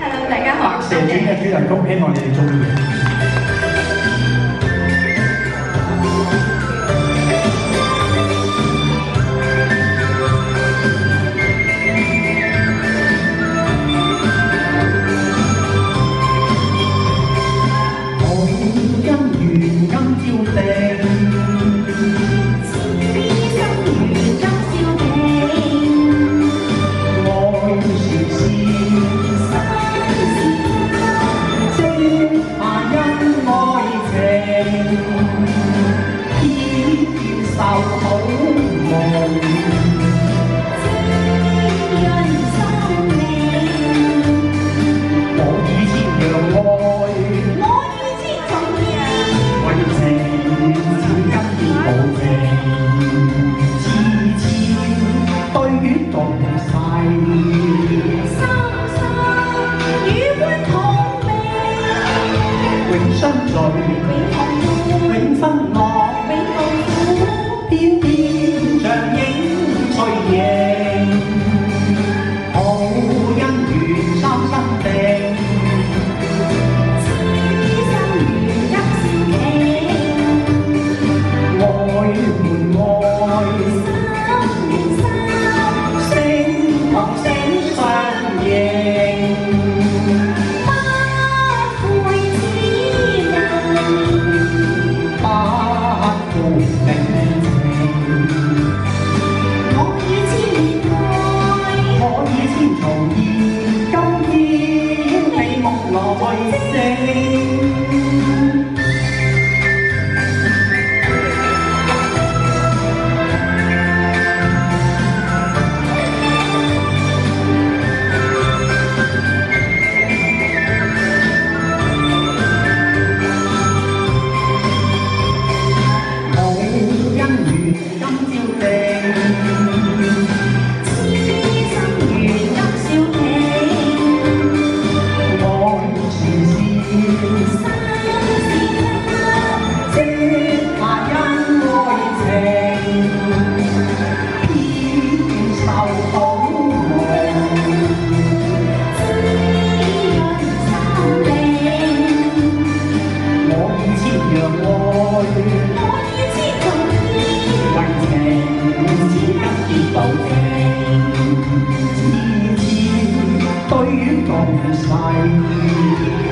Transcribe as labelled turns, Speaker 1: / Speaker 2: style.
Speaker 1: ，Hello，大家好，
Speaker 2: 白蛇傳嘅主人公，希望你哋中意。
Speaker 3: povo é you don't miss I